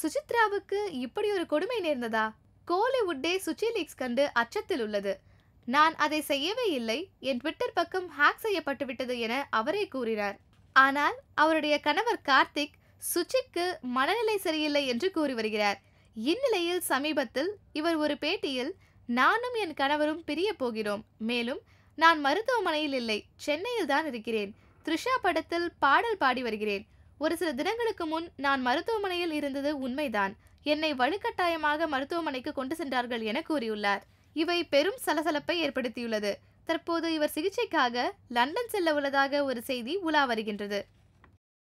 சுசித்ராவுக்கு இப்படி ஒரு கொடுமை நேர்ந்ததா? கோலிவுட்டே சுச்சி லீக்ஸ் கண்டு அச்சத்தில் உள்ளது. நான் அதை செய்யவே இல்லை. என் ட்விட்டர் பக்கம் ஹேக் செய்யப்பட்டு விட்டது என அவரே கூறினார். ஆனால் அவருடைய கணவர் கார்த்திக் சுச்சிக்கு மனநிலை சரியில்லை என்று கூறி வருகிறார். இந்நிலையில் சமீபத்தில் இவர் ஒரு பேட்டியில் நானும் என் கணவரும் பிரிய போகிறோம். மேலும் நான் மருத்துவமனையில் இல்லை. சென்னையில் தான் இருக்கிறேன். த்ரிஷா படத்தில் பாடல் பாடி வருகிறேன். ஒரு சில தினங்களுக்கு முன் நான் மருத்துவமனையில் இருந்தது உண்மைதான். என்னை வலுக்கட்டாயமாக மருத்துவமனைக்கு கொண்டு சென்றார்கள் என கூறியுள்ளார். இவை பெரும் சலசலப்பை ஏற்படுத்தியுள்ளது. தற்போது இவர் சிகிச்சைக்காக லண்டன் செல்ல உள்ளதாக ஒரு செய்தி உலா வருகின்றது.